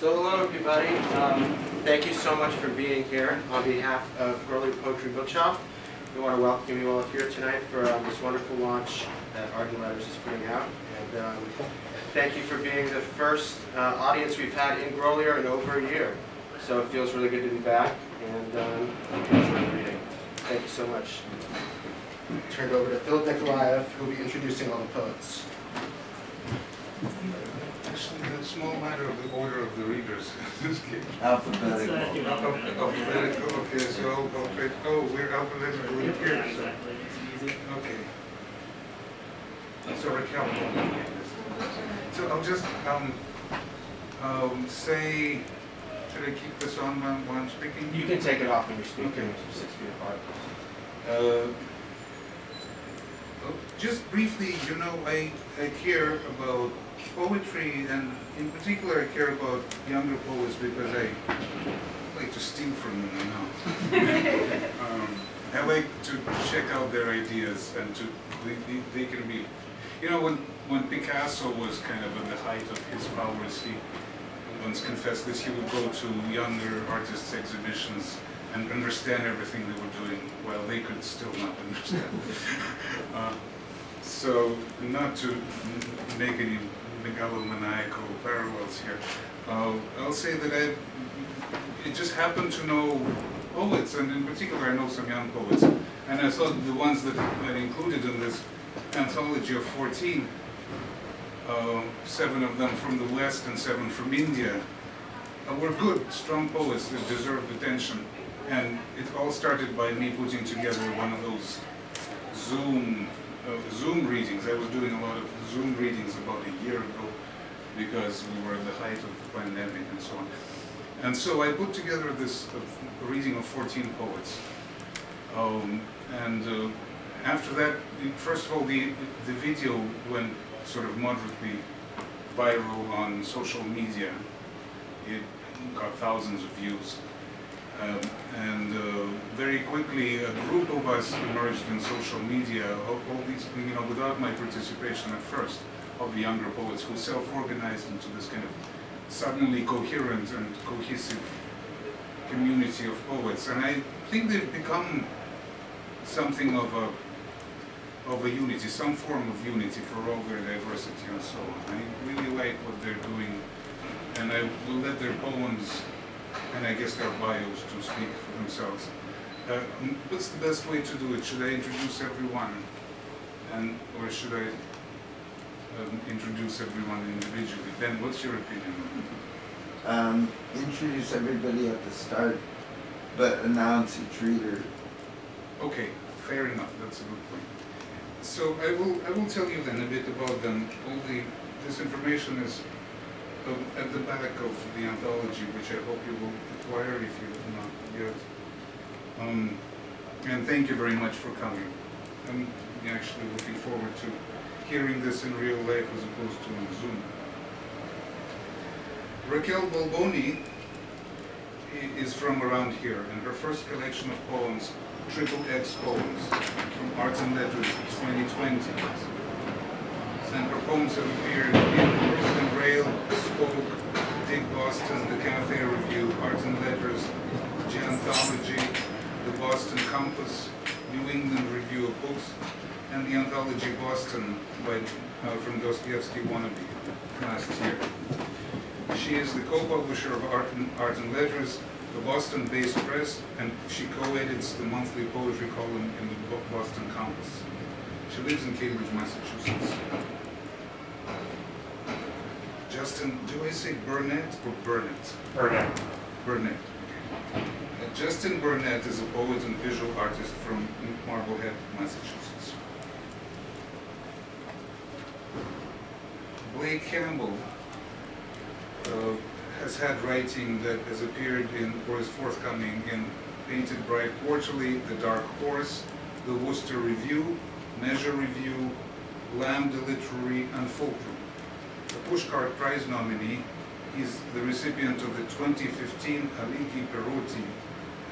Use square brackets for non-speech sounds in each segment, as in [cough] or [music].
So hello everybody. Um, thank you so much for being here. On behalf of Grolier Poetry Bookshop, we want to welcome you all here tonight for um, this wonderful launch that Art and Letters is putting out. And um, thank you for being the first uh, audience we've had in Grolier in over a year. So it feels really good to be back and um, enjoy reading. Thank you so much. Turn it over to Philip Nikolayev, who will be introducing all the poets. Actually, the small matter of the order of the readers. [laughs] Just kidding. Alphabetical. Alphabetical, okay, so I'll, I'll oh, we're alphabetical in here, so, Exactly, it's easy. okay. So Raquel. So I'll just, um, um, say, should I keep this on while while I'm speaking? You can take it off when you're speaking, Okay. six feet apart. Uh, oh, Just briefly, you know, I, I care about poetry and in particular I care about younger poets because I like to steal from them, you know. [laughs] Um, I like to check out their ideas and to, they, they, they can be, you know, when, when Picasso was kind of at the height of his powers, he once confessed that he would go to younger artists' exhibitions and understand everything they were doing while they could still not understand. [laughs] uh, so, not to make any megalomaniacal parallels here, uh, I'll say that I it just happened to know poets, and in particular I know some young poets, and I thought the ones that I included in this anthology of 14, uh, seven of them from the West and seven from India, uh, were good, strong poets that deserved attention. And it all started by me putting together one of those Zoom uh, Zoom readings. I was doing a lot of Zoom readings about a year ago because we were at the height of the pandemic and so on. And so I put together this uh, reading of 14 poets. Um, and uh, after that, first of all, the, the video went sort of moderately viral on social media. It got thousands of views. Um, and uh, very quickly, a group of us emerged in social media, all, these, you know, without my participation at first, of the younger poets who self-organized into this kind of suddenly coherent and cohesive community of poets. And I think they've become something of a of a unity, some form of unity for all their diversity and so on. I really like what they're doing, and I will let their poems and I guess their bios to speak for themselves. Uh, what's the best way to do it? Should I introduce everyone, and or should I um, introduce everyone individually? Ben, what's your opinion? Um, introduce everybody at the start, but announce each reader. Okay, fair enough. That's a good point. So I will I will tell you then a bit about them. All the this information is at the back of the anthology, which I hope you will acquire if you have not yet. Um, and thank you very much for coming. I'm actually looking forward to hearing this in real life as opposed to on Zoom. Raquel Balboni is from around here, and her first collection of poems, Triple X Poems, from Arts and Letters 2020. And her poems have appeared in Urban Rail, Spoke, Dig Boston, The Cafe Review, Arts and Letters, Gianthology, The Boston Compass, New England Review of Books, and the anthology Boston by, uh, from Dostoevsky Wannabe last year. She is the co-publisher of Art and, Art and Letters, the Boston-based press, and she co-edits the monthly poetry column in the Boston Compass. She lives in Cambridge, Massachusetts. Justin, do I say Burnett or Burnett? Burnett. Burnett. okay. Uh, Justin Burnett is a poet and visual artist from Marblehead, Massachusetts. Blake Campbell uh, has had writing that has appeared in, or is forthcoming in Painted Bride Quarterly, The Dark Horse, The Worcester Review, Measure Review, Lambda Literary, and Fulcrum. Pushcart Prize nominee, he's the recipient of the 2015 Aliki Perroti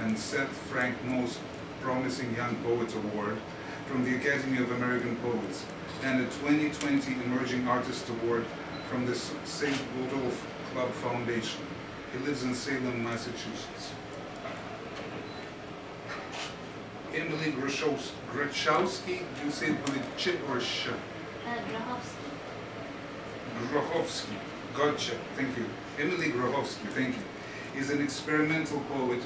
and Seth Frank Most Promising Young Poet Award from the Academy of American Poets and a 2020 Emerging Artist Award from the St. Botolph Club Foundation. He lives in Salem, Massachusetts. Emily Grachowski, do you say it with ch or sh? Uh. Grochowski. Gotcha. Thank you. Emily Grochowski. Thank you. Is an experimental poet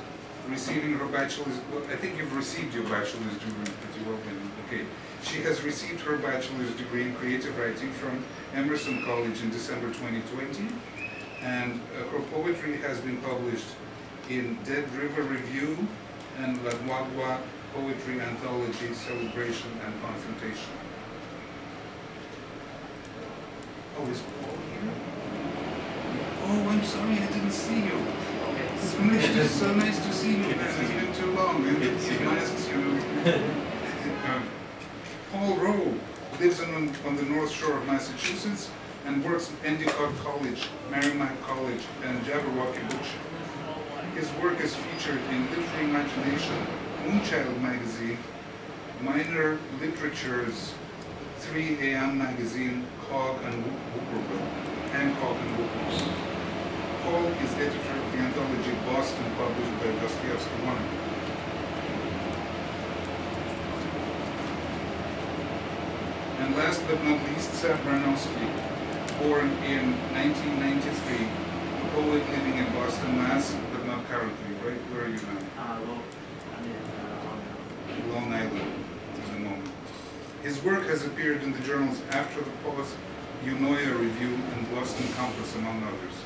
receiving her bachelor's. Well, I think you've received your bachelor's degree pretty well. Okay. She has received her bachelor's degree in creative writing from Emerson College in December 2020, and uh, her poetry has been published in Dead River Review and La Guagua Poetry Anthology Celebration and Confrontation. Oh, is Paul here? Oh, I'm sorry, I didn't see you. So nice to, so nice to see you. It's been too long. And Good to see these you. masks, you know. Um, Paul Rowe lives on, on the North Shore of Massachusetts and works at Endicott College, Merrimack College, and Jabberwocky Bookshop. His work is featured in Literary Imagination, Moonchild Magazine, Minor Literatures, 3 AM Magazine, Hawk and Whippoorwill, Hancock and Whippoorwill. Paul is editor of the anthology Boston, published by Dostoevsky One. And last but not least, Sam Wronoski, born in 1993, a poet living in Boston, Mass, but not currently, right? Where are you now? Uh, well, I mean, uh, Long Island at the moment. His work has appeared in the journals After the Post, Eunoia Review, and Boston Compass, among others.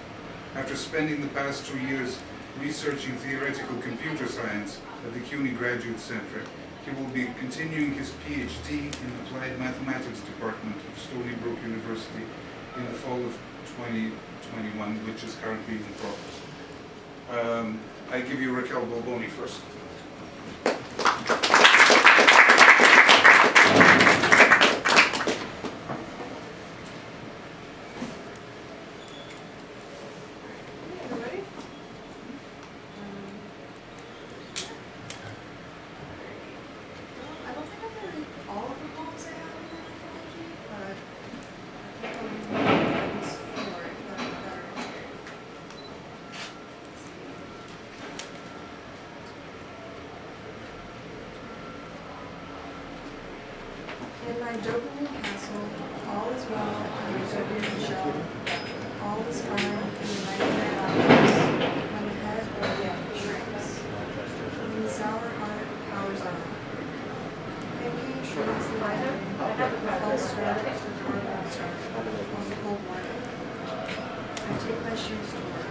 After spending the past two years researching theoretical computer science at the CUNY Graduate Center, he will be continuing his PhD in the Applied Mathematics Department of Stony Brook University in the fall of 2021, which is currently in progress. Um, I give you Raquel Balboni first. Everybody? I don't think I've read all of the poems I have in the anthology, but I think I'll read at least four that are that are in here. In my dopamine castle, all is well in my dopamine shell. All is fine in the nightmare hours when the head or the shrinks. When the sour heart powers on. Thinking shrinks the light, the false start, the carbon start, on the cold morning. I take my shoes to work.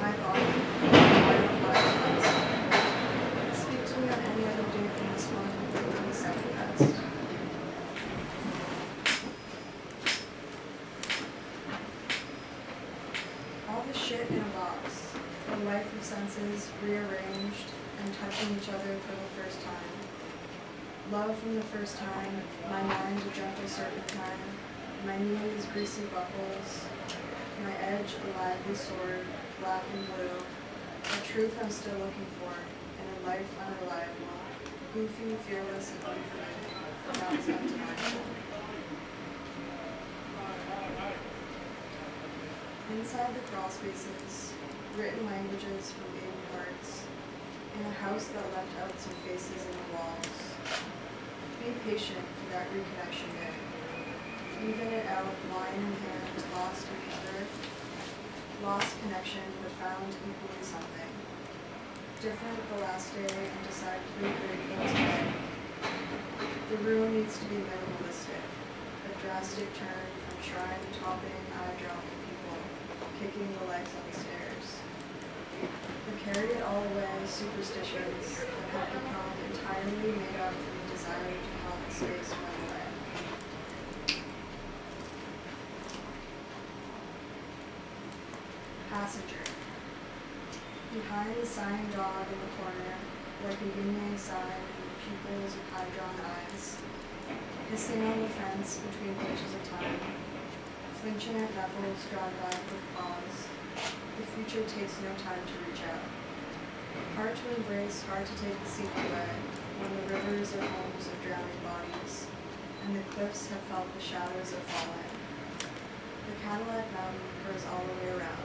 My body, my life Speak to me on any other day from this one, will be second best. All the shit in a box, the life of senses rearranged and each other for the first time. Love from the first time, my mind a gentle serpentine, my knees greasy buckles, my edge a lively sword, black and blue, a truth I'm still looking for, in a life unreliable, goofy, fearless, and unforgiving. Inside the crawl spaces, written languages from in the house that left out some faces in the walls. Be patient for that reconnection day. Even it out, line in hand, lost in other. Lost connection, but found equally something. Different the last day and decide pretty grateful today. The room needs to be minimalistic. A drastic turn from shrine topping eye dropping people kicking the legs on the stairs. The carry it all away superstitions that have become entirely made up from the desire to help the space run away. Passenger. Behind the sighing dog in the corner, like a yin sign the pupils of high-drawn eyes, hissing on the fence between pages of time, flinching at levels drawn back with pause. The future takes no time to reach out. Hard to embrace, hard to take the seat away, when the rivers are homes of drowning bodies, and the cliffs have felt the shadows of falling. The Cadillac Mountain curves all the way around.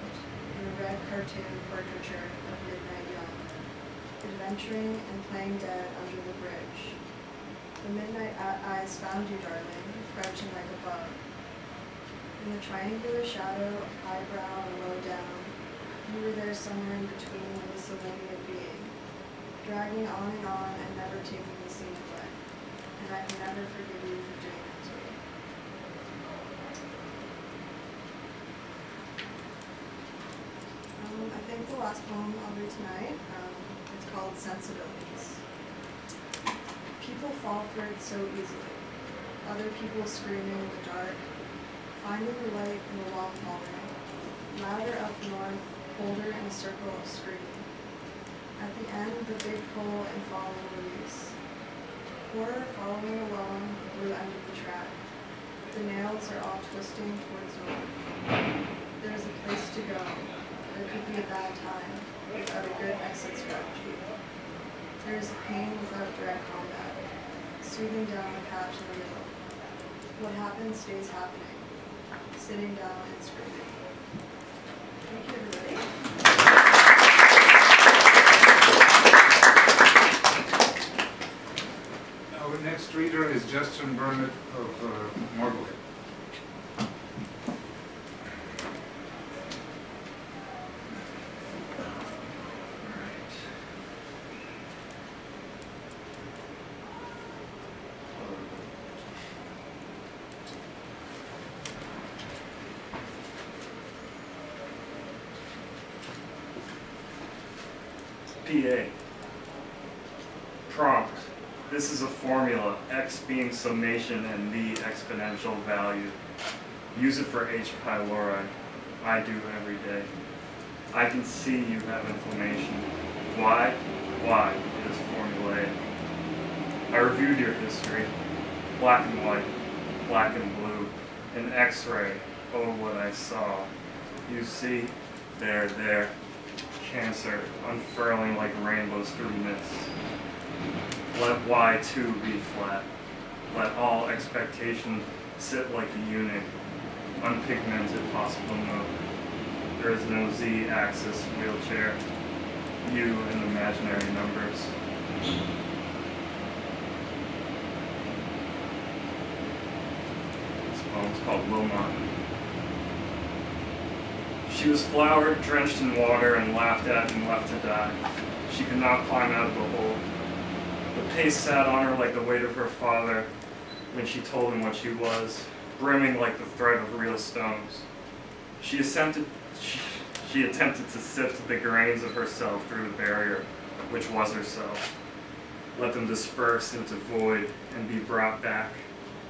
in a red cartoon portraiture of Midnight Young, adventuring and playing dead under the bridge. The midnight eyes found you, darling, crouching like a bug. In the triangular shadow of high brow and low down, you were there somewhere in between the miscellaneous being, dragging on and on and never taking the scene away. And I can never forgive you for doing that to me. Um, I think the last poem I'll read tonight, um, it's called Sensibilities. People fall for it so easily. Other people screaming in the dark, finding the light in the long hallway. Louder up north, colder in a circle of screaming. At the end, the big pull and following release. Horror following along the blue end of the track. The nails are all twisting towards north. There is a place to go. There could be a bad time without a good exit strategy. There is a pain without direct combat, soothing down the patch in the middle. What happens stays happening, sitting down and screaming. Our next reader is Justin Burnett of uh. PA. Prompt. This is a formula, x being summation and the exponential value. Use it for H. pylori. I do every day. I can see you have inflammation. Why? Why? Is formulaic. I reviewed your history. Black and white, black and blue, an x-ray. Oh, what I saw. You see? There, there cancer unfurling like rainbows through mist. Let Y2 be flat. Let all expectation sit like a eunuch, unpigmented possible mode. There is no Z-axis wheelchair. You and imaginary numbers. This poem's called Wilmot. She was flowered, drenched in water, and laughed at and left to die. She could not climb out of the hole. The pace sat on her like the weight of her father when she told him what she was, brimming like the thread of real stones. She attempted, she, she attempted to sift the grains of herself through the barrier, which was herself. Let them disperse into void and be brought back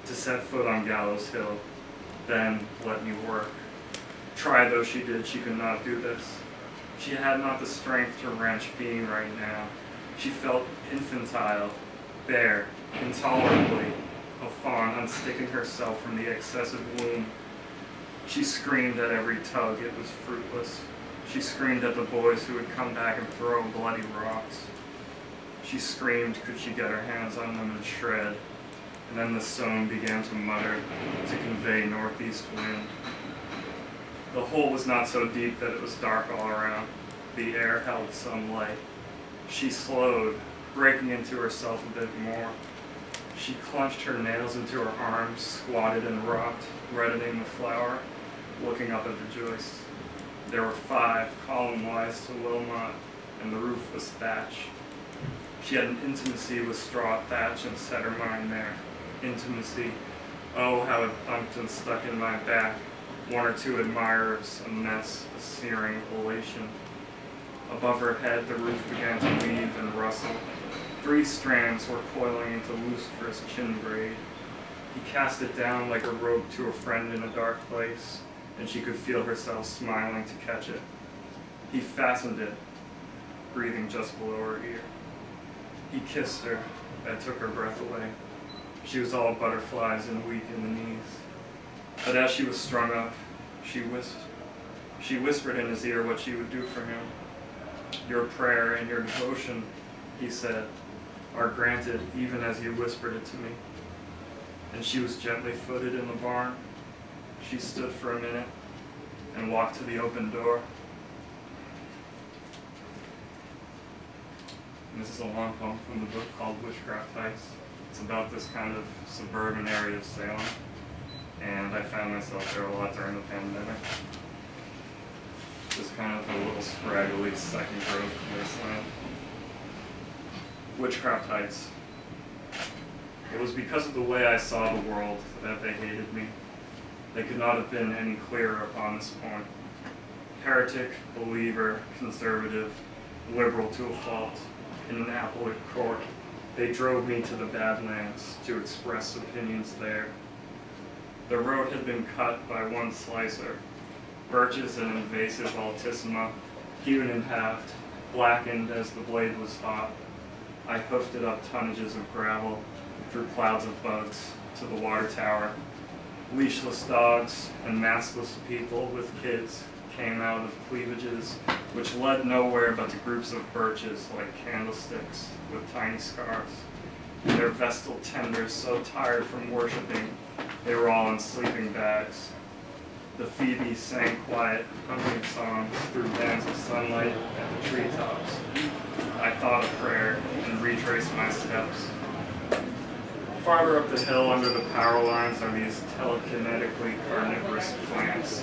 to set foot on Gallows Hill. Then let me work. Try though she did, she could not do this. She had not the strength to wrench being right now. She felt infantile, bare, intolerably, a fawn unsticking herself from the excessive womb. She screamed at every tug, it was fruitless. She screamed at the boys who would come back and throw bloody rocks. She screamed, could she get her hands on them and shred. And then the stone began to mutter to convey northeast wind. The hole was not so deep that it was dark all around. The air held some light. She slowed, breaking into herself a bit more. She clenched her nails into her arms, squatted and rocked, reddening the flower, looking up at the joists. There were five, column-wise to Wilmot, and the roof was thatch. She had an intimacy with straw thatch and set her mind there. Intimacy. Oh, how it thumped and stuck in my back. One or two admirers, a mess, a searing elation. Above her head, the roof began to weave and rustle. Three strands were coiling into Lucifer's chin braid. He cast it down like a rope to a friend in a dark place, and she could feel herself smiling to catch it. He fastened it, breathing just below her ear. He kissed her, that took her breath away. She was all butterflies and weak in the knees. But as she was strung up, she, whis- she whispered in his ear what she would do for him. Your prayer and your devotion, he said, are granted even as you whispered it to me. And she was gently footed in the barn. She stood for a minute and walked to the open door. And this is a long poem from the book called Witchcraft Heights. It's about this kind of suburban area of Salem. And I found myself there a lot during the pandemic. Just kind of a little scraggly second growth wasteland. Witchcraft Heights. It was because of the way I saw the world that they hated me. They could not have been any clearer upon this point. Heretic, believer, conservative, liberal to a fault, in an appellate court, they drove me to the Badlands to express opinions there. The road had been cut by one slicer, birches and invasive altissima, hewn in half, blackened as the blade was hot. I hoofed it up tonnages of gravel through clouds of bugs to the water tower. Leashless dogs and maskless people with kids came out of cleavages which led nowhere but to groups of birches like candlesticks with tiny scars. Their vestal tenders so tired from worshiping, they were all in sleeping bags. The Phoebe sang quiet, humming songs through bands of sunlight at the treetops. I thought a prayer and retraced my steps. Farther up the hill under the power lines are these telekinetically carnivorous plants,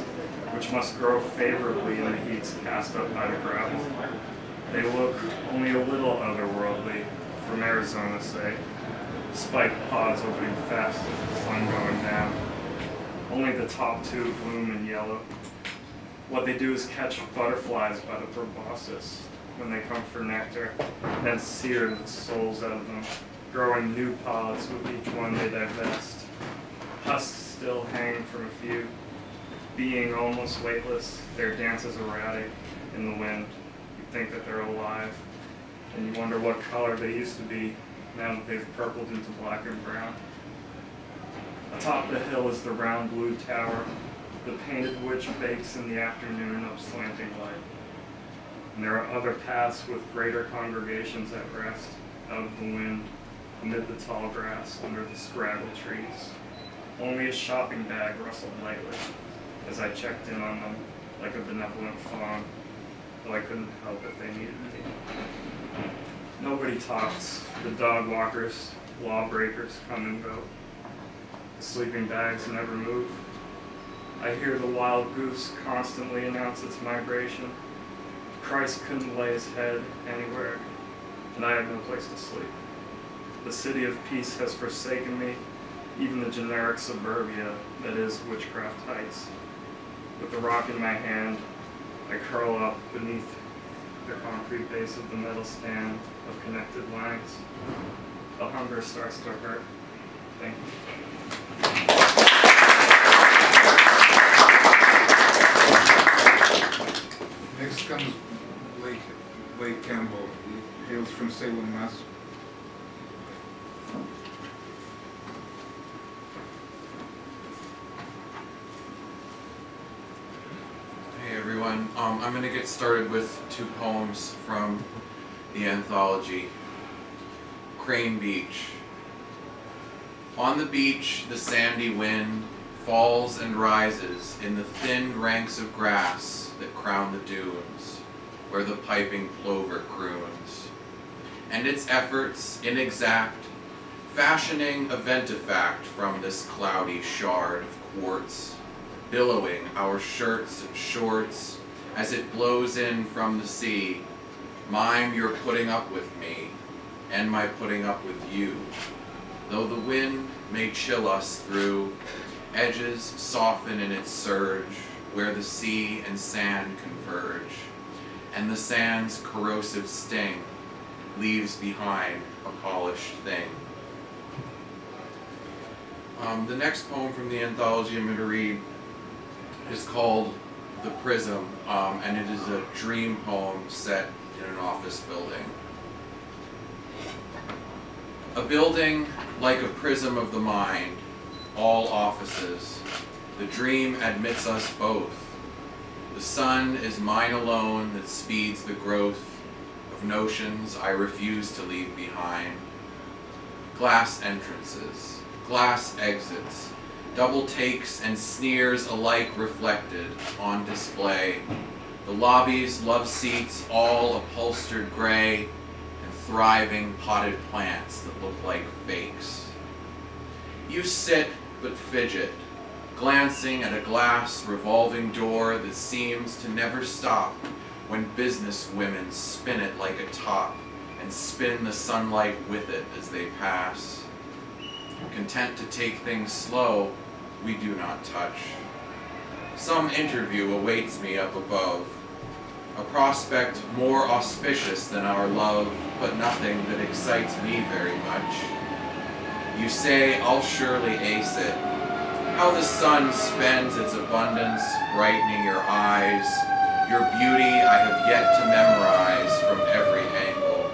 which must grow favorably in the heats cast up by the gravel. They look only a little otherworldly, from Arizona say, spiked pods opening fast as the sun going down. Only the top two bloom in yellow. What they do is catch butterflies by the proboscis when they come for nectar, then sear the souls out of them, growing new pods with each one they divest. Husks still hang from a few. Being almost weightless, their dance is erratic in the wind. You think that they're alive, and you wonder what color they used to be now they've purpled into black and brown. Atop the hill is the round blue tower, the painted witch bakes in the afternoon of slanting light. And there are other paths with greater congregations at rest, out of the wind, amid the tall grass, under the scraggle trees. Only a shopping bag rustled lightly as I checked in on them like a benevolent fawn, though I couldn't help if they needed me. Nobody talks. The dog walkers, lawbreakers come and go. The sleeping bags never move. I hear the wild goose constantly announce its migration. Christ couldn't lay his head anywhere, and I have no place to sleep. The city of peace has forsaken me, even the generic suburbia that is Witchcraft Heights. With the rock in my hand, I curl up beneath the concrete base of the metal stand of connected lines. The hunger starts to hurt. Thank you. Next comes Blake, Blake Campbell. He hails from Salem, Mass. Everyone, um, I'm gonna get started with two poems from the anthology. Crane Beach. On the beach, the sandy wind falls and rises in the thin ranks of grass that crown the dunes, where the piping plover croons. And its efforts, inexact, fashioning a ventifact from this cloudy shard of quartz, billowing our shirts and shorts as it blows in from the sea. Mime your putting up with me, and my putting up with you. Though the wind may chill us through, edges soften in its surge, where the sea and sand converge, and the sand's corrosive sting leaves behind a polished thing. Um, the next poem from the anthology I'm going to read is called The Prism, um, and it is a dream poem set in an office building. A building like a prism of the mind, all offices. The dream admits us both. The sun is mine alone that speeds the growth of notions I refuse to leave behind. Glass entrances, glass exits, double takes and sneers alike reflected on display. The lobbies, love seats, all upholstered gray, and thriving potted plants that look like fakes. You sit but fidget, glancing at a glass revolving door that seems to never stop when business women spin it like a top and spin the sunlight with it as they pass. Content to take things slow, we do not touch. Some interview awaits me up above, a prospect more auspicious than our love, but nothing that excites me very much. You say I'll surely ace it. How the sun spends its abundance, brightening your eyes, your beauty I have yet to memorize from every angle.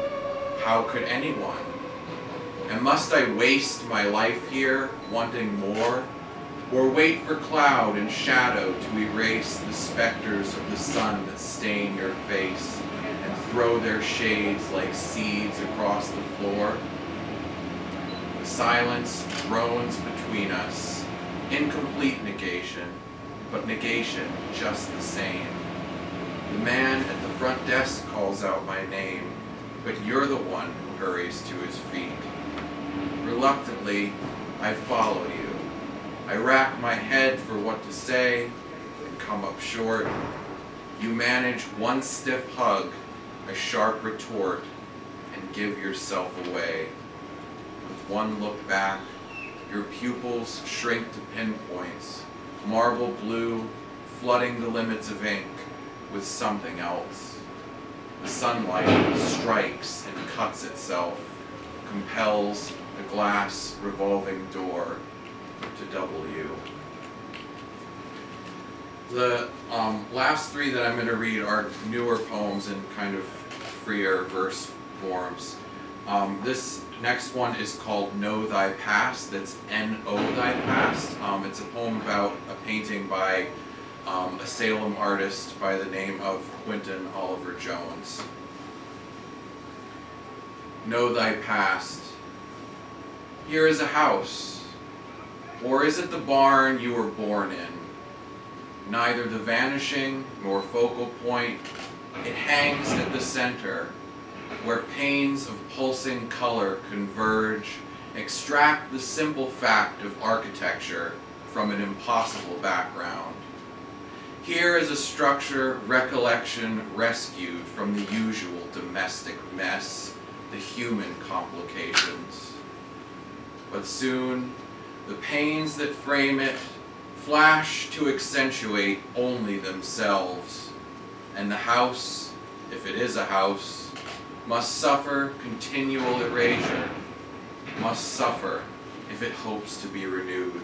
How could anyone? And must I waste my life here, wanting more? Or wait for cloud and shadow to erase the specters of the sun that stain your face and throw their shades like seeds across the floor? The silence drones between us, incomplete negation, but negation just the same. The man at the front desk calls out my name, but you're the one who hurries to his feet. Reluctantly, I follow you. I rack my head for what to say and come up short. You manage one stiff hug, a sharp retort, and give yourself away. With one look back, your pupils shrink to pinpoints, marble blue, flooding the limits of ink with something else. The sunlight strikes and cuts itself, compels the glass revolving door to W. The um, last three that I'm going to read are newer poems in kind of freer verse forms. Um, this next one is called Know Thy Past. That's N-O Thy Past. Um, it's a poem about a painting by um, a Salem artist by the name of Quentin Oliver Jones. Know Thy Past. Here is a house or is it the barn you were born in? Neither the vanishing nor focal point, it hangs at the center, where panes of pulsing color converge, extract the simple fact of architecture from an impossible background. Here is a structure recollection rescued from the usual domestic mess, the human complications. But soon, the panes that frame it flash to accentuate only themselves, and the house, if it is a house, must suffer continual erasure, must suffer if it hopes to be renewed.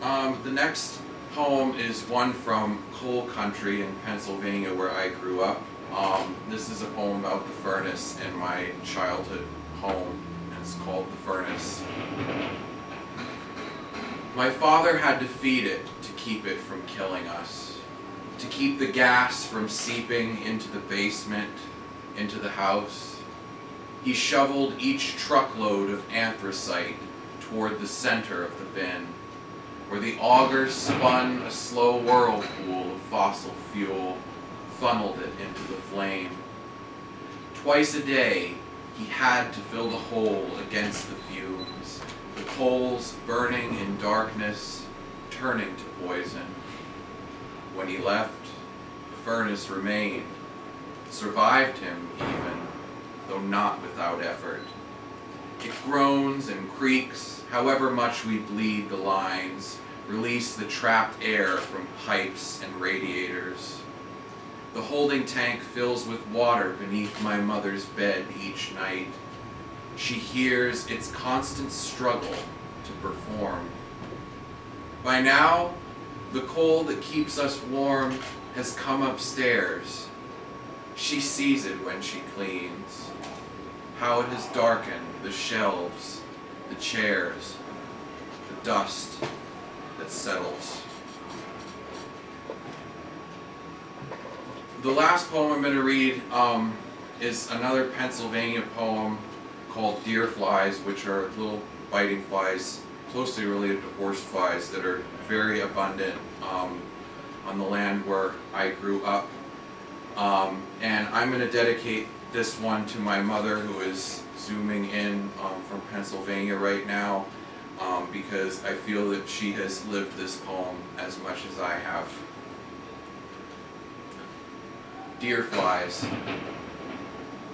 Um, the next poem is one from coal country in Pennsylvania where I grew up. Um, this is a poem about the furnace in my childhood home. It's called the furnace. My father had to feed it to keep it from killing us, to keep the gas from seeping into the basement, into the house. He shoveled each truckload of anthracite toward the center of the bin, where the auger spun a slow whirlpool of fossil fuel, funneled it into the flame. Twice a day, he had to fill the hole against the fumes, the coals burning in darkness, turning to poison. When he left, the furnace remained, survived him even, though not without effort. It groans and creaks, however much we bleed the lines, release the trapped air from pipes and radiators. The holding tank fills with water beneath my mother's bed each night. She hears its constant struggle to perform. By now, the coal that keeps us warm has come upstairs. She sees it when she cleans. How it has darkened the shelves, the chairs, the dust that settles. The last poem I'm going to read um, is another Pennsylvania poem called Deer Flies, which are little biting flies closely related to horse flies that are very abundant um, on the land where I grew up. Um, and I'm going to dedicate this one to my mother who is zooming in um, from Pennsylvania right now um, because I feel that she has lived this poem as much as I have. Deer flies.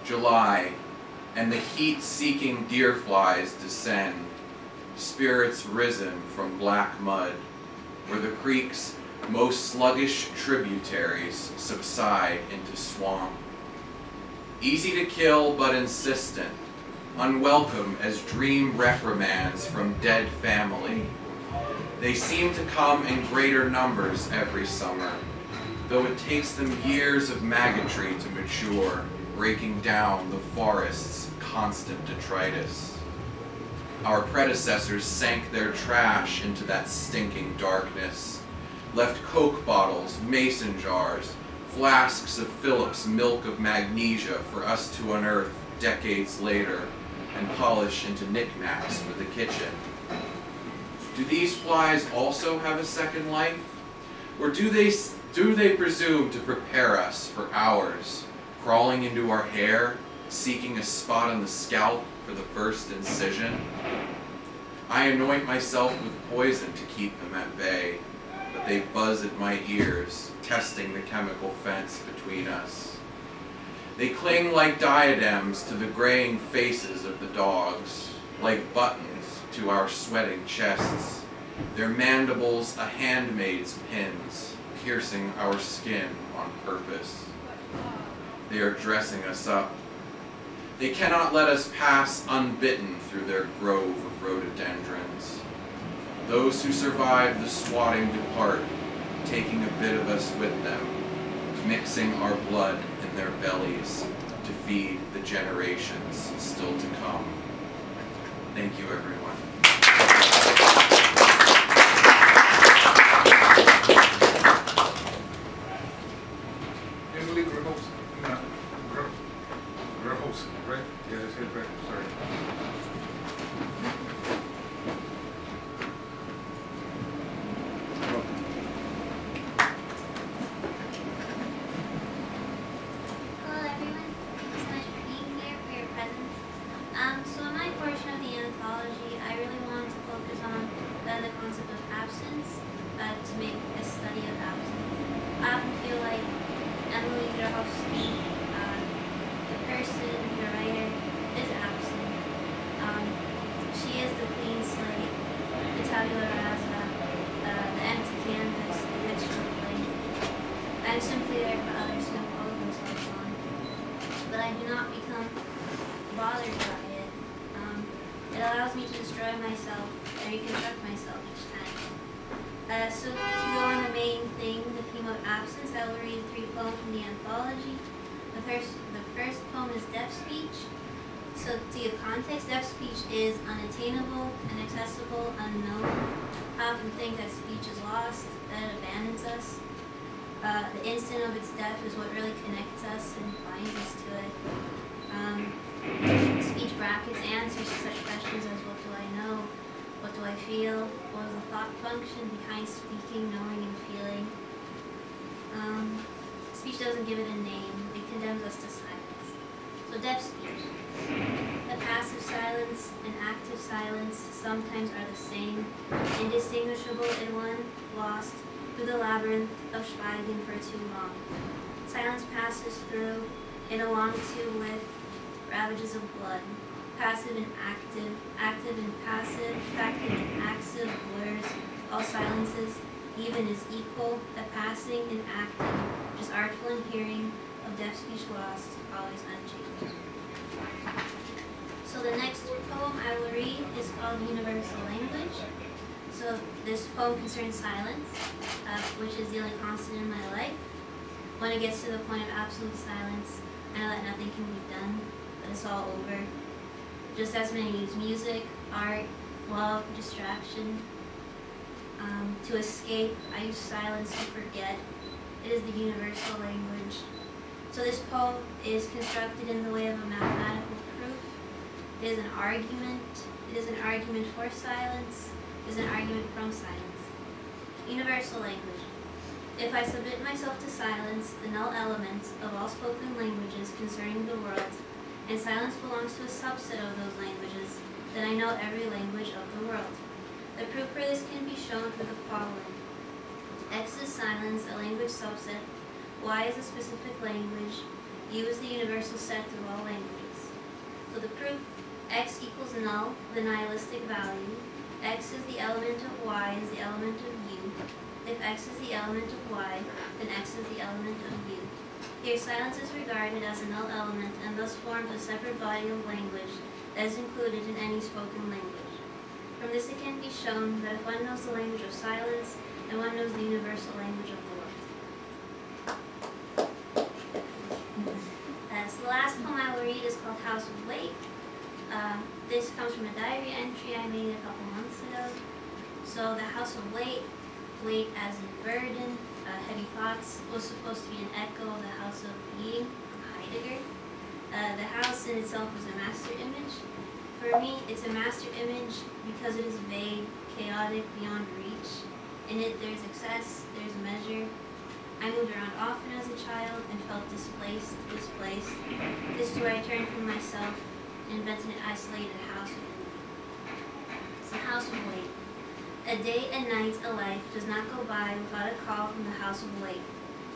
July, and the heat-seeking deer flies descend, spirits risen from black mud, where the creek's most sluggish tributaries subside into swamp. Easy to kill but insistent, unwelcome as dream reprimands from dead family. They seem to come in greater numbers every summer, though it takes them years of maggotry to mature, breaking down the forest's constant detritus. Our predecessors sank their trash into that stinking darkness, left Coke bottles, mason jars, flasks of Phillips milk of magnesia for us to unearth decades later and polish into knickknacks for the kitchen. Do these flies also have a second life? Or do they, do they presume to prepare us for hours, crawling into our hair, seeking a spot on the scalp for the first incision? I anoint myself with poison to keep them at bay, but they buzz at my ears, testing the chemical fence between us. They cling like diadems to the graying faces of the dogs, like buttons to our sweating chests, their mandibles a handmaid's pins, piercing our skin on purpose. They are dressing us up. They cannot let us pass unbitten through their grove of rhododendrons. Those who survive the swatting depart, taking a bit of us with them, mixing our blood in their bellies to feed the generations still to come. Thank you, everyone. Emily Grahos, no, Grah- Grahos, right? Yeah, I said it right, sorry. Hello everyone, thank you so much for being here, for your presence. Um, so in my portion of the anthology, I really wanted to focus on the, the concept of absence, uh, to make a study of absence. I often feel like Emily Grochowski, uh, the person, the writer, is absent. Um, she is the clean slate, the tabula rasa, uh, the empty canvas, the ritual blank. I'm simply there for others to impose themselves on. But I do not become bothered by it. Um, it allows me to destroy myself and reconstruct myself each time. Uh, so to go on the main thing, the theme of absence, I will read three poems from the anthology. The first, the first poem is Deaf Speech. So to give context, deaf speech is unattainable, inaccessible, unknown. I often think that speech is lost, that abandons us. Uh, the instant of its death is what really connects us and binds us to it. Um, speech brackets answers to such questions as what do I know, what do I feel, what is the thought function behind speaking, knowing, and feeling. Um, speech doesn't give it a name, it condemns us to silence. So deaf speech. The passive silence and active silence sometimes are the same, indistinguishable in one, lost through the labyrinth of Schweigen for too long. Silence passes through, in a long tube with ravages of blood. Passive and active, active and passive, active and active blurs, all silences, even is equal, the passing and acting, just artful and hearing, of deaf speech lost, always unchanged. So the next poem I will read is called Universal Language. So this poem concerns silence, uh, which is the only constant in my life. When it gets to the point of absolute silence, I know that nothing can be done, that it's all over. Just as many use music, art, love, distraction. Um, to escape, I use silence to forget. It is the universal language. So this poem is constructed in the way of a mathematical proof. It is an argument. It is an argument for silence. It is an argument from silence. Universal language. If I submit myself to silence, the null elements of all spoken languages concerning the world, and silence belongs to a subset of those languages, then I know every language of the world. The proof for this can be shown through the following. X is silence, a language subset. Y is a specific language. U is the universal set of all languages. So the proof, X equals null, the nihilistic value. X is the element of Y is the element of U. If X is the element of Y, then X is the element of U. Here silence is regarded as a null element and thus forms a separate body of language that is included in any spoken language. From this it can be shown that if one knows the language of silence, then one knows the universal language of the world. Uh, so the last poem I will read is called House of Weight. Um, this comes from a diary entry I made a couple months ago. So the House of Weight, weight as a burden, uh, heavy thoughts, was supposed to be an echo of the House of Being from Heidegger. Uh, the house in itself is a master image. For me, it's a master image because it is vague, chaotic, beyond reach. In it, there's excess, there's measure. I moved around often as a child and felt displaced, displaced. This is where I turned from myself and invented an isolated house It's a house of weight. A day, a night, a life does not go by without a call from the house of weight.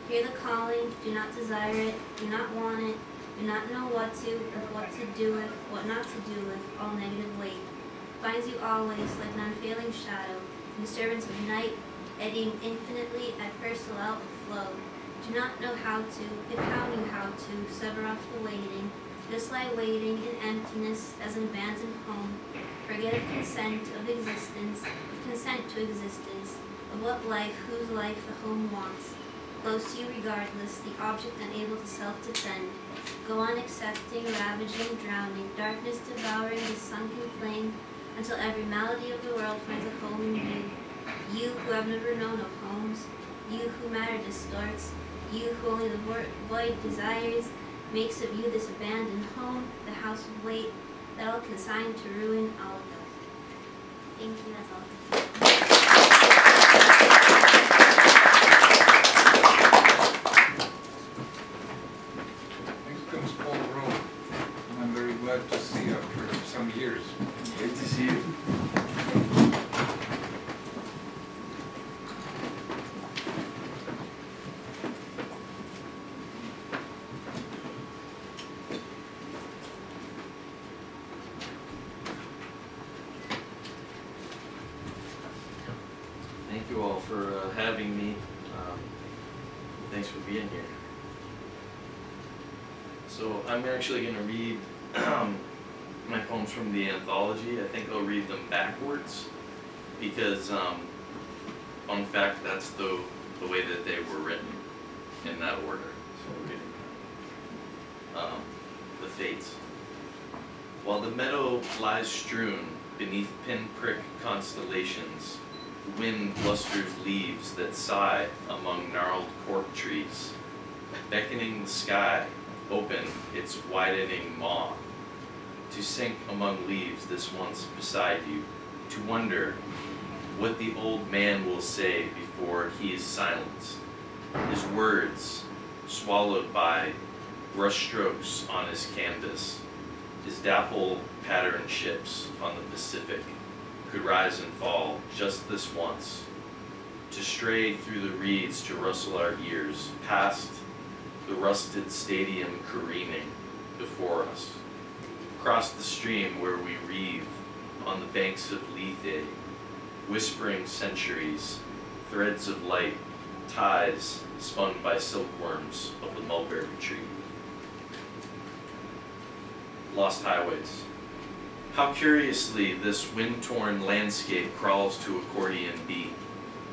Hear the calling, do not desire it, do not want it, do not know what to, or what to do with, what not to do with, all negative weight. Finds you always like an unfailing shadow, in disturbance of night, eddying infinitely, at first allow a flow. Do not know how to, if how knew how to, sever off the waiting, just lie waiting in emptiness as an abandoned home. Forget of consent, of existence, of consent to existence, of what life, whose life the home wants. Close to you regardless, the object unable to self-defend. Go on accepting, ravaging, drowning, darkness devouring the sunken flame, until every malady of the world finds a home in you. You who have never known of homes, you who matter distorts, you who only the void desires, makes of you this abandoned home, the house of weight, that all consigned to ruin all of us. Thank you, that's all. Next comes Paul Rowe, and I'm very glad to see you after some years. Good to see you. Thank you all for uh, having me. Um, Thanks for being here. So I'm actually going to read [clears throat] my poems from the anthology. I think I'll read them backwards because, um, fun fact, that's the, the way that they were written in that order. So we're reading um, the fates. While the meadow lies strewn beneath pinprick constellations, wind blusters leaves that sigh among gnarled cork trees, beckoning the sky open its widening maw, to sink among leaves this once beside you, to wonder what the old man will say before he is silenced, his words swallowed by brushstrokes on his canvas, his dapple patterned ships on the Pacific could rise and fall just this once, to stray through the reeds to rustle our ears, past the rusted stadium careening before us, across the stream where we reeve on the banks of Lethe, whispering centuries, threads of light, ties spun by silkworms of the mulberry tree. Lost highways. How curiously this wind-torn landscape crawls to accordion beat,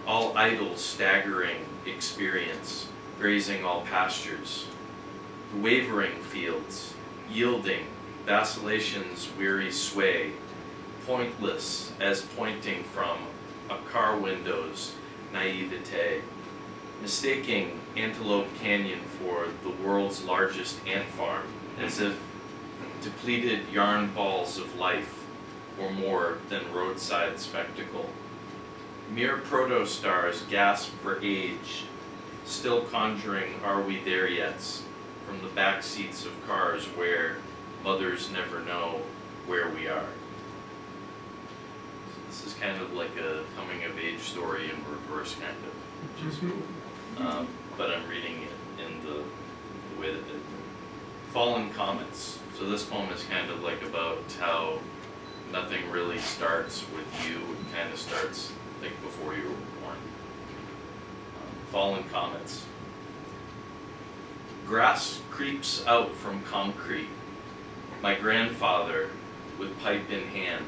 all idle, staggering experience, grazing all pastures. Wavering fields, yielding, vacillation's weary sway, pointless as pointing from a car window's naivete, mistaking Antelope Canyon for the world's largest ant farm, as if depleted yarn balls of life were more than roadside spectacle. Mere protostars gasp for age, still conjuring are we there yet from the back seats of cars where mothers never know where we are. So this is kind of like a coming of age story in reverse kind of, which is cool. Um, but I'm reading it in the, the way that they Fallen Comets. So this poem is kind of like about how nothing really starts with you, it kind of starts like before you were born. Fallen Comets. Grass creeps out from concrete. My grandfather with pipe in hand.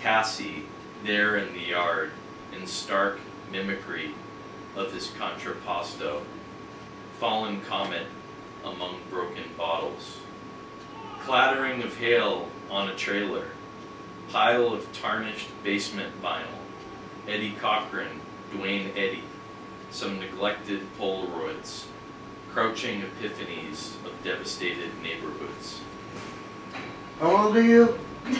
Cassie there in the yard in stark mimicry of his contrapposto. Fallen comet among broken bottles. Clattering of hail on a trailer. Pile of tarnished basement vinyl. Eddie Cochran, Duane Eddy. Some neglected Polaroids. Crouching epiphanies of devastated neighborhoods. How old are you? [laughs]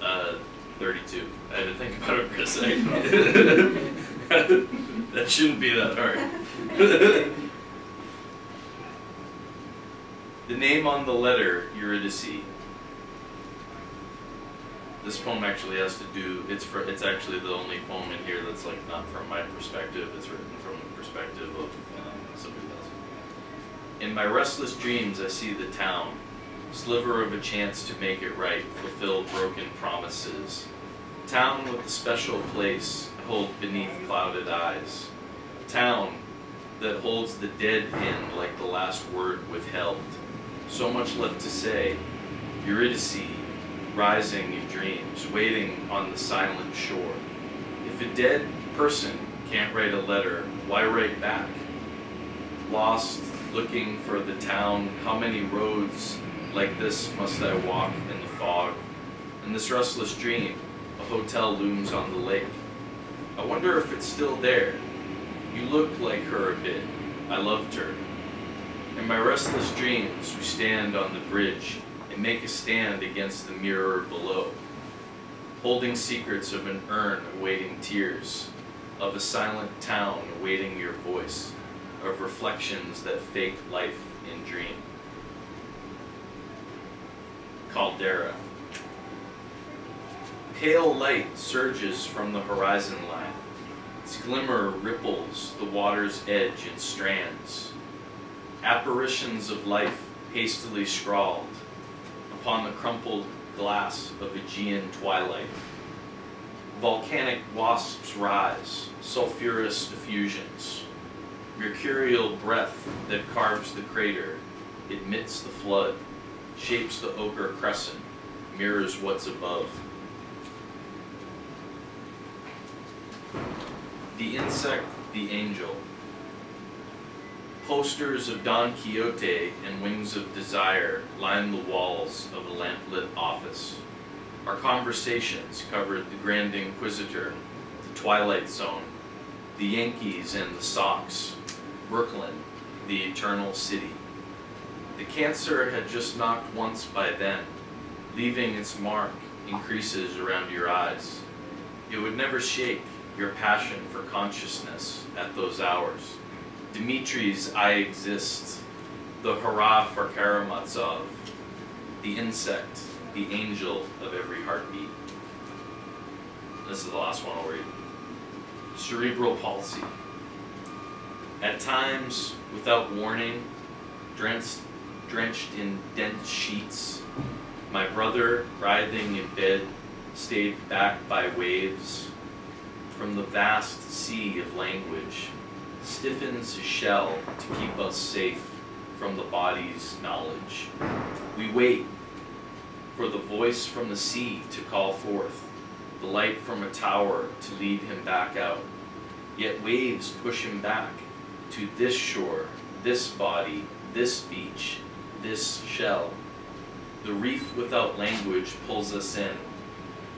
Uh, 32. I had to think about it for a second. [laughs] [laughs] that shouldn't be that hard. the name on the letter, Eurydice. This poem actually has to do. It's for. It's actually the only poem in here that's like not from my perspective. It's written from the perspective of um, somebody else. In my restless dreams, I see the town sliver of a chance to make it right, fulfill broken promises. Town with a special place hold beneath clouded eyes. Town that holds the dead in like the last word withheld. So much left to say. Eurydice, rising in dreams, waiting on the silent shore. If a dead person can't write a letter, why write back? Lost, looking for the town, how many roads like this must I walk in the fog. In this restless dream, a hotel looms on the lake. I wonder if it's still there. You look like her a bit. I loved her. In my restless dreams, we stand on the bridge and make a stand against the mirror below, holding secrets of an urn awaiting tears, of a silent town awaiting your voice, of reflections that fake life in dream. Caldera. Pale light surges from the horizon line. Its glimmer ripples the water's edge in strands. Apparitions of life hastily scrawled upon the crumpled glass of Aegean twilight. Volcanic wasps rise, sulfurous effusions. Mercurial breath that carves the crater, admits the flood shapes the ochre crescent, mirrors what's above. The insect, the angel. Posters of Don Quixote and Wings of Desire lined the walls of a lamplit office. Our conversations covered the Grand Inquisitor, the Twilight Zone, the Yankees and the Sox, Brooklyn, the Eternal City. The cancer had just knocked once by then, leaving its mark in creases around your eyes. It would never shake your passion for consciousness at those hours. Dimitri's I exist, the hurrah for Karamazov, the insect, the angel of every heartbeat. This is the last one I'll read. Cerebral palsy. At times, without warning, drenched, drenched in dense sheets, my brother, writhing in bed, staved back by waves, from the vast sea of language, stiffens his shell to keep us safe from the body's knowledge. We wait for the voice from the sea to call forth, the light from a tower to lead him back out. Yet waves push him back to this shore, this body, this beach, this shell. The reef without language pulls us in,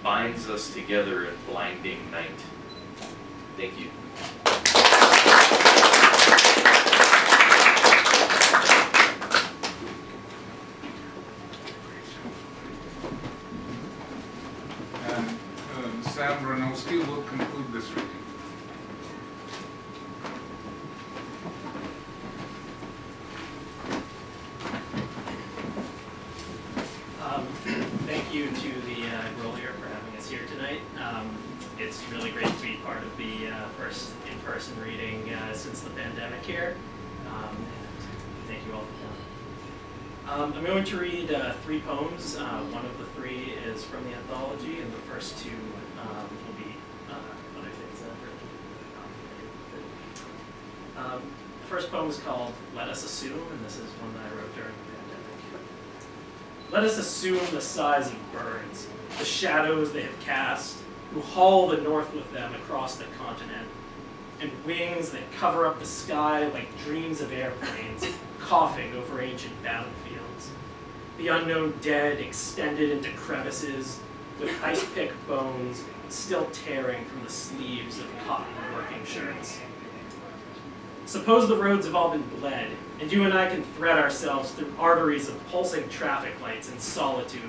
binds us together in blinding night. Thank you. Sam I will conclude this reading. Um, [clears throat] thank you to the uh, for having us here tonight. Um, it's really great to be part of the uh, first in-person reading uh, since the pandemic here. Um, thank you all for coming. Um, I'm going to read uh, three poems. Uh, one of the three is from the anthology, and the first two um, will be uh, other things that. Um, the first poem is called Let Us Assume, and this is one that I wrote during the pandemic. Let us assume the size of birds, the shadows they have cast, who haul the north with them across the continent, and wings that cover up the sky like dreams of airplanes, [laughs] coughing over ancient battlefields. The unknown dead extended into crevices, with ice pick bones still tearing from the sleeves of cotton working shirts. Suppose the roads have all been bled, and you and I can thread ourselves through arteries of pulsing traffic lights in solitude.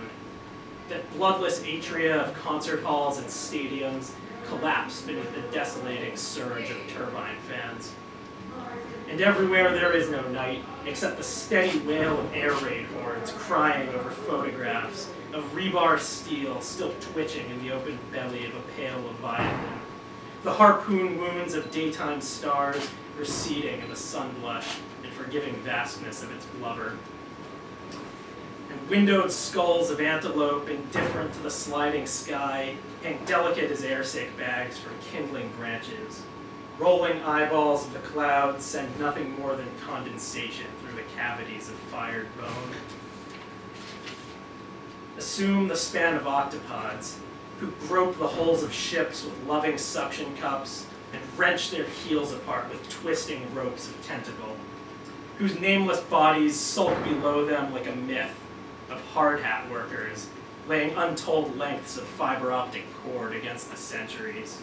That bloodless atria of concert halls and stadiums collapse beneath the desolating surge of turbine fans. And everywhere there is no night, except the steady wail of air raid horns crying over photographs of rebar steel still twitching in the open belly of a pale Leviathan. The harpoon wounds of daytime stars receding in the sun blush and forgiving vastness of its blubber. And windowed skulls of antelope, indifferent to the sliding sky, hang delicate as airsac bags from kindling branches. Rolling eyeballs of the clouds send nothing more than condensation through the cavities of fired bone. Assume the span of octopods, who grope the hulls of ships with loving suction cups and wrench their keels apart with twisting ropes of tentacle, whose nameless bodies sulk below them like a myth of hard hat workers, laying untold lengths of fiber optic cord against the centuries.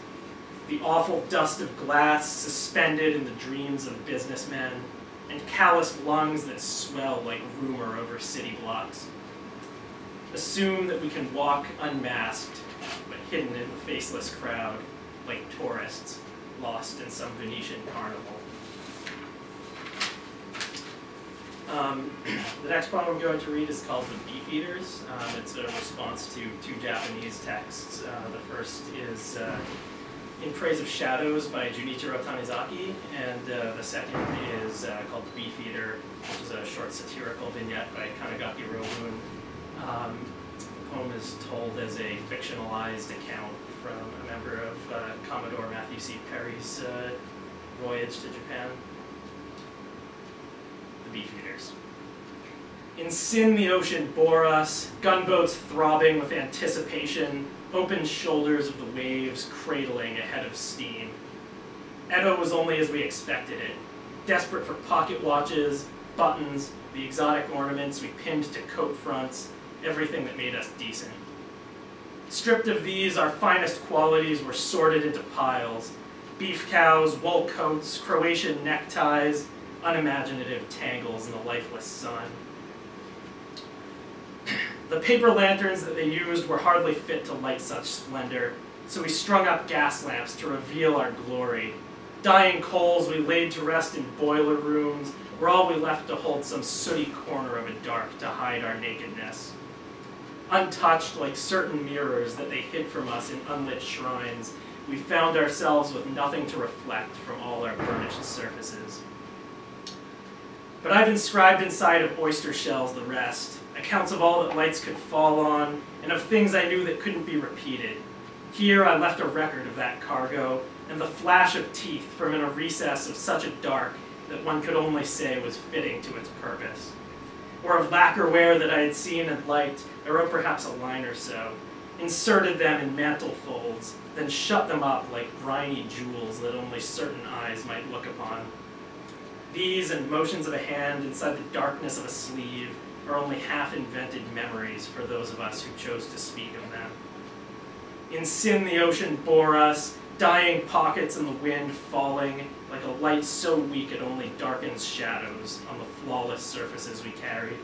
The awful dust of glass suspended in the dreams of businessmen, and calloused lungs that swell like rumor over city blocks. Assume that we can walk unmasked, but hidden in the faceless crowd, like tourists lost in some Venetian carnival. Um, the next poem I'm going to read is called The Beef Eaters. Um, it's a response to two Japanese texts. Uh, the first is uh, In Praise of Shadows by Junichiro Tanizaki, and uh, the second is uh, called The Beef Eater, which is a short satirical vignette by Kanagaki Robun. Um, the poem is told as a fictionalized account from a member of uh, Commodore Matthew C. Perry's uh, voyage to Japan. The Beef Eaters. In sin the ocean bore us, gunboats throbbing with anticipation, open shoulders of the waves cradling a head of steam. Edo was only as we expected it, desperate for pocket watches, buttons, the exotic ornaments we pinned to coat fronts, everything that made us decent. Stripped of these, our finest qualities were sorted into piles. Beef cows, wool coats, Croatian neckties, unimaginative tangles in the lifeless sun. The paper lanterns that they used were hardly fit to light such splendor, so we strung up gas lamps to reveal our glory. Dying coals we laid to rest in boiler rooms, were all we left to hold some sooty corner of a dark to hide our nakedness. Untouched like certain mirrors that they hid from us in unlit shrines, we found ourselves with nothing to reflect from all our burnished surfaces. But I've inscribed inside of oyster shells the rest, accounts of all that lights could fall on, and of things I knew that couldn't be repeated. Here I left a record of that cargo, and the flash of teeth from in a recess of such a dark that one could only say was fitting to its purpose. Or of lacquerware that I had seen and liked, I wrote perhaps a line or so, inserted them in mantle folds, then shut them up like briny jewels that only certain eyes might look upon. These and motions of a hand inside the darkness of a sleeve are only half-invented memories for those of us who chose to speak of them. In sin the ocean bore us, dying pockets in the wind falling, like a light so weak it only darkens shadows on the flawless surfaces we carried,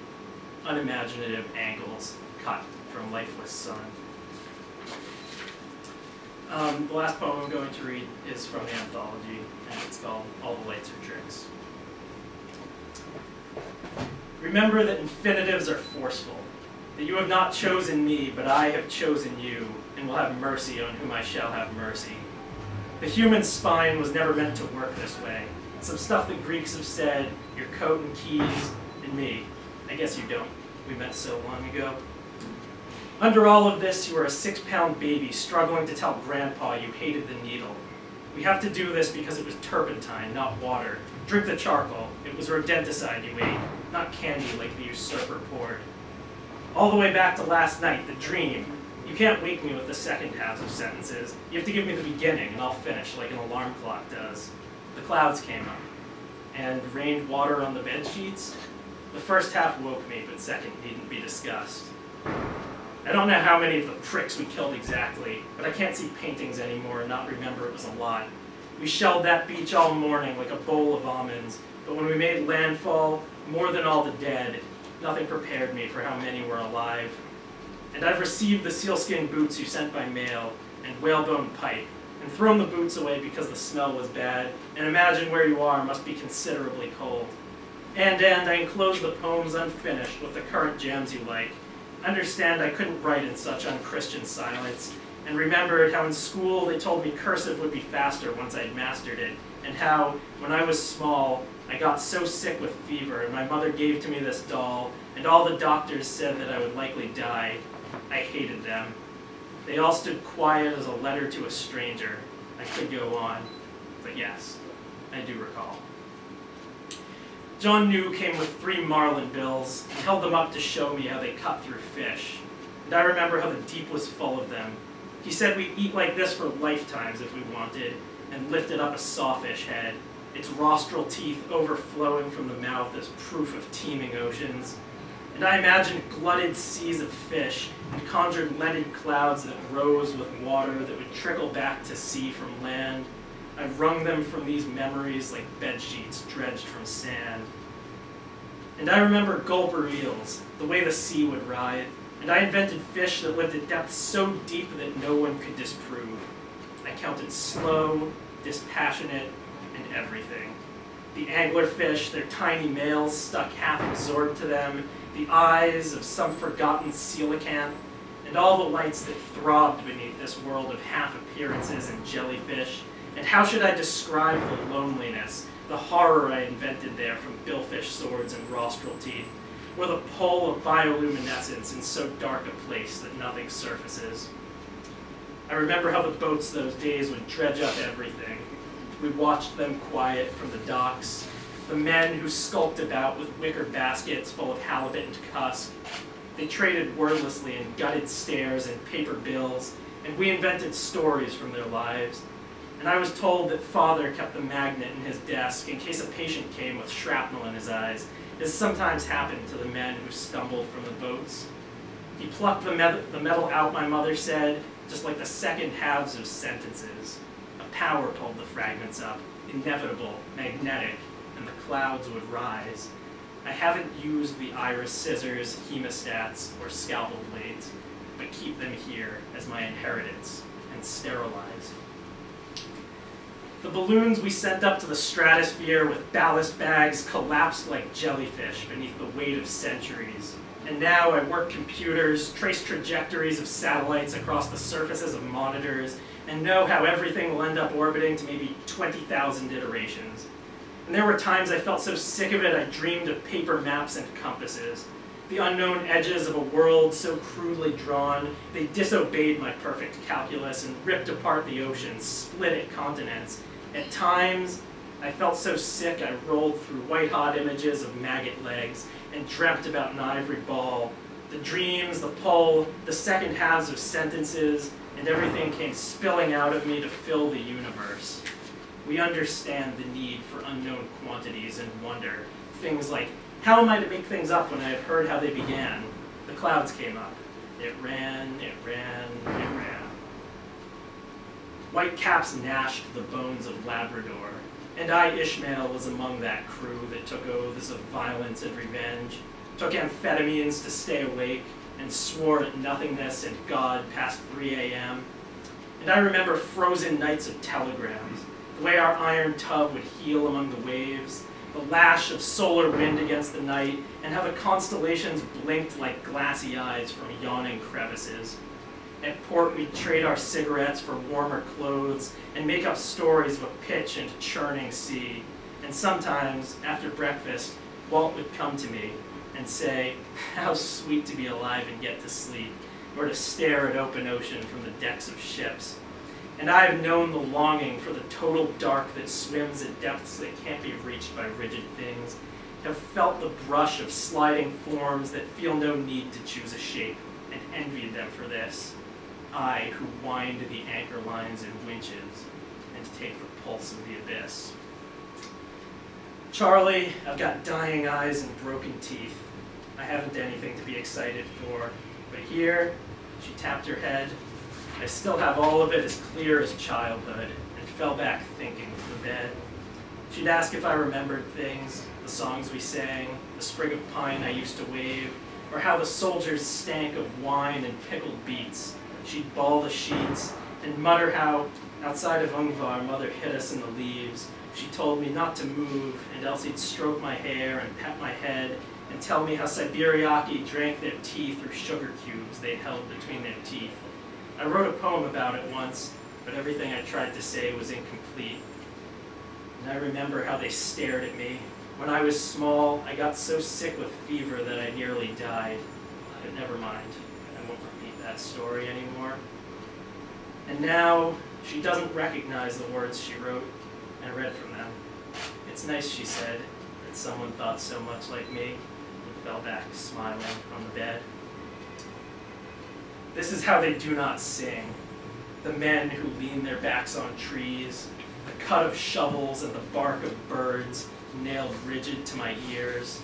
unimaginative angles cut from lifeless sun. Um, the last poem I'm going to read is from the anthology, and it's called All the Lights Are Tricks. Remember that infinitives are forceful. that you have not chosen me, but I have chosen you, and will have mercy on whom I shall have mercy. The human spine was never meant to work this way. Some stuff the Greeks have said, your coat and keys, and me. I guess you don't. We met so long ago. Under all of this, you are a six-pound baby struggling to tell Grandpa you hated the needle. We have to do this because it was turpentine, not water. Drink the charcoal. It was rodenticide you ate, not candy like the usurper poured. All the way back to last night, the dream. You can't wake me with the second halves of sentences. You have to give me the beginning, and I'll finish like an alarm clock does. The clouds came up, and rained water on the bed sheets. The first half woke me, but second needn't be discussed. I don't know how many of the pricks we killed exactly, but I can't see paintings anymore and not remember it was a lot. We shelled that beach all morning like a bowl of almonds, but when we made landfall, more than all the dead, nothing prepared me for how many were alive. And I've received the sealskin boots you sent by mail, and whalebone pipe, and thrown the boots away because the smell was bad, and imagine where you are must be considerably cold. And and I enclosed the poems unfinished with the current gems you like. Understand I couldn't write in such unchristian silence, and remembered how in school they told me cursive would be faster once I'd mastered it, and how, when I was small, I got so sick with fever, and my mother gave to me this doll, and all the doctors said that I would likely die. I hated them. They all stood quiet as a letter to a stranger. I could go on, but yes, I do recall. John New came with three marlin bills and held them up to show me how they cut through fish. And I remember how the deep was full of them. He said we'd eat like this for lifetimes if we wanted, and lifted up a sawfish head, its rostral teeth overflowing from the mouth as proof of teeming oceans. And I imagined glutted seas of fish and conjured leaded clouds that rose with water that would trickle back to sea from land. I wrung them from these memories like bed sheets dredged from sand. And I remember gulper eels, the way the sea would writhe, and I invented fish that lived at depths so deep that no one could disprove. I counted slow, dispassionate, and everything. The anglerfish, their tiny males stuck half absorbed to them, the eyes of some forgotten coelacanth, and all the lights that throbbed beneath this world of half appearances and jellyfish. And how should I describe the loneliness, the horror I invented there from billfish swords and rostral teeth, or the pull of bioluminescence in so dark a place that nothing surfaces? I remember how the boats those days would dredge up everything. We watched them quiet from the docks, the men who skulked about with wicker baskets full of halibut and cusk. They traded wordlessly in gutted stares and paper bills, and we invented stories from their lives. And I was told that father kept the magnet in his desk in case a patient came with shrapnel in his eyes, as sometimes happened to the men who stumbled from the boats. He plucked the, met the metal out, my mother said, just like the second halves of sentences. A power pulled the fragments up, inevitable, magnetic, clouds would rise. I haven't used the iris scissors, hemostats, or scalpel blades, but keep them here as my inheritance and sterilized. The balloons we sent up to the stratosphere with ballast bags collapsed like jellyfish beneath the weight of centuries. And now I work computers, trace trajectories of satellites across the surfaces of monitors, and know how everything will end up orbiting to maybe 20,000 iterations. And there were times I felt so sick of it I dreamed of paper maps and compasses. The unknown edges of a world so crudely drawn, they disobeyed my perfect calculus and ripped apart the oceans, split at continents. At times, I felt so sick I rolled through white-hot images of maggot legs and dreamt about an ivory ball. The dreams, the pull, the second halves of sentences, and everything came spilling out of me to fill the universe. We understand the need for unknown quantities and wonder. Things like, how am I to make things up when I have heard how they began? The clouds came up. It ran, it ran, it ran. White caps gnashed the bones of Labrador, and I, Ishmael, was among that crew that took oaths of violence and revenge, took amphetamines to stay awake, and swore at nothingness and God past 3 a.m. And I remember frozen nights of telegrams, the way our iron tub would heel among the waves, the lash of solar wind against the night, and how the constellations blinked like glassy eyes from yawning crevices. At port, we'd trade our cigarettes for warmer clothes and make up stories of a pitch and churning sea. And sometimes, after breakfast, Walt would come to me and say, How sweet to be alive and get to sleep, or to stare at open ocean from the decks of ships. And I have known the longing for the total dark that swims at depths that can't be reached by rigid things, have felt the brush of sliding forms that feel no need to choose a shape, and envied them for this. I, who wind the anchor lines and winches, and take the pulse of the abyss. Charlie, I've got dying eyes and broken teeth. I haven't anything to be excited for. But here, she tapped her head. I still have all of it as clear as childhood, and fell back thinking to the bed. She'd ask if I remembered things, the songs we sang, the sprig of pine I used to wave, or how the soldiers stank of wine and pickled beets. She'd ball the sheets and mutter how, outside of Ungvar, mother hid us in the leaves. She told me not to move, and Elsie'd stroke my hair and pat my head and tell me how Siberiaki drank their tea through sugar cubes they held between their teeth. I wrote a poem about it once, but everything I tried to say was incomplete. And I remember how they stared at me. When I was small, I got so sick with fever that I nearly died. But never mind, I won't repeat that story anymore. And now, she doesn't recognize the words she wrote and read from them. It's nice, she said, that someone thought so much like me and fell back smiling on the bed. This is how they do not sing. The men who lean their backs on trees, the cut of shovels and the bark of birds nailed rigid to my ears,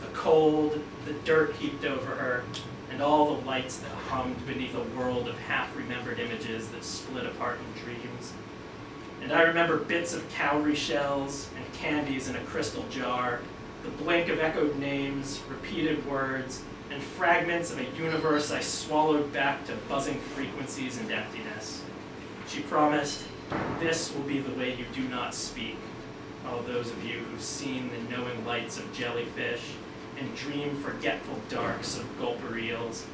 the cold, the dirt heaped over her, and all the lights that hummed beneath a world of half-remembered images that split apart in dreams. And I remember bits of cowrie shells and candies in a crystal jar, the blink of echoed names, repeated words, and fragments of a universe I swallowed back to buzzing frequencies and emptiness. She promised, this will be the way you do not speak. All those of you who've seen the knowing lights of jellyfish and dream forgetful darks of gulper eels,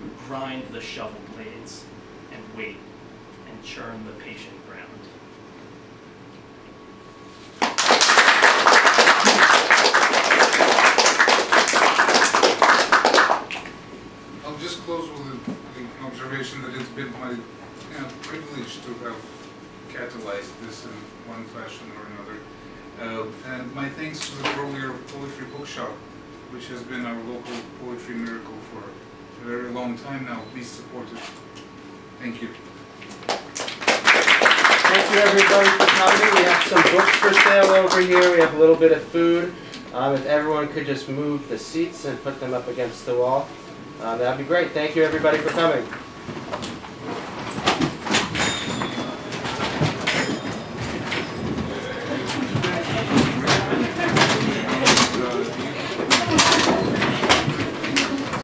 who grind the shovel blades and wait and churn the patient ground. I'll just close with a- an observation that it's been my you know, privilege to have catalyzed this in one fashion or another. Uh, and my thanks to the Grolier Poetry Bookshop, which has been our local poetry miracle for a very long time now. Please support it. Thank you. Thank you, everybody, for coming. We have some books for sale over here. We have a little bit of food. Um, if everyone could just move the seats and put them up against the wall, uh, that'd be great. Thank you, everybody, for coming. Thank you.